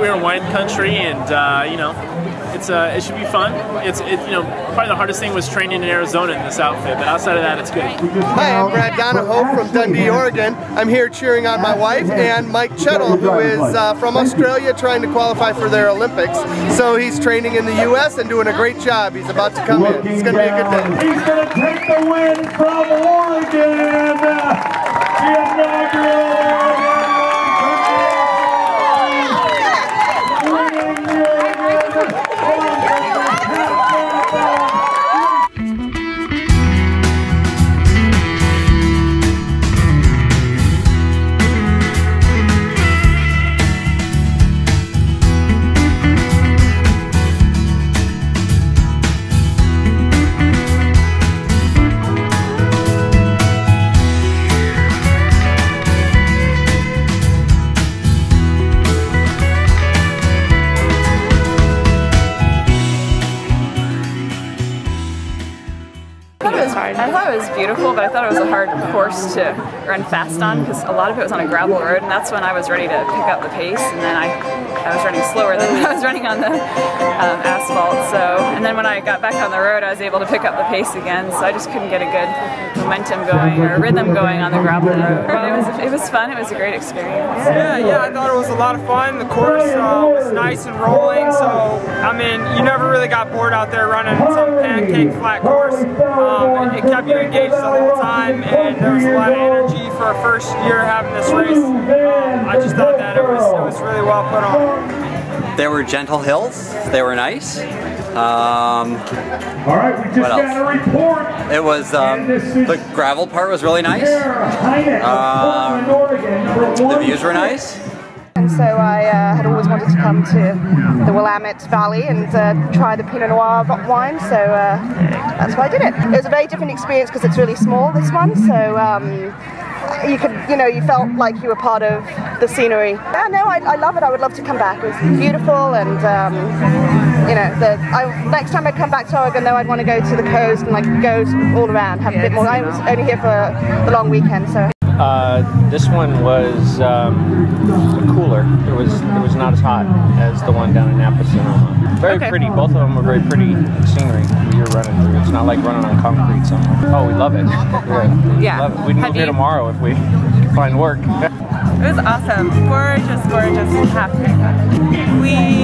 we're in wine country, and uh, you know, it's uh, it should be fun. It's it, you know probably the hardest thing was training in Arizona in this outfit, but outside of that, it's good. Hi, I'm Brad Donahoe from Dundee, Oregon. I'm here cheering on my wife and Mike Chettle, who is uh, from Australia trying to qualify for their Olympics. So he's training in the U.S. and doing a great job. He's about to come in. It's going to be a good day. He's going to take the win from Oregon. The inaugural I thought it was beautiful, but I thought it was a hard course to run fast on because a lot of it was on a gravel road, and that's when I was ready to pick up the pace, and then I, I was running slower than I was running on the um, asphalt. So, and then when I got back on the road, I was able to pick up the pace again. So I just couldn't get a good momentum going or rhythm going on the gravel road. But it was it was fun. It was a great experience. Yeah, yeah, I thought it was a lot of fun. The course uh, was nice and rolling, so I mean, you never really got bored out there running some pancake flat course. Um, it kept you engaged the whole time, and there was a lot of energy for our first year having this race. Um, I just thought that it was it was really well put on. There were gentle hills. They were nice. Um, All right, we just got a report. It was um, the gravel part was really nice. Um, the views were nice. And so I uh, had always wanted to come to the Willamette Valley and uh, try the Pinot Noir wine, so uh, that's why I did it. It was a very different experience because it's really small, this one, so um, you could, you know, you felt like you were part of the scenery. Yeah, no, I, I love it. I would love to come back. It was beautiful and, um, you know, the, I, next time I come back to Oregon, though, I'd want to go to the coast and like go all around, have a bit more. I was only here for the long weekend, so. Uh, this one was um, cooler. It was it was not as hot as the one down in Napa Sonoma. Very okay. pretty. Both of them were very pretty scenery you're running through. It's not like running on concrete somewhere. Oh, we love it. Yeah. yeah. Love it. We'd move here tomorrow if we find work. it was awesome. Gorgeous, gorgeous. We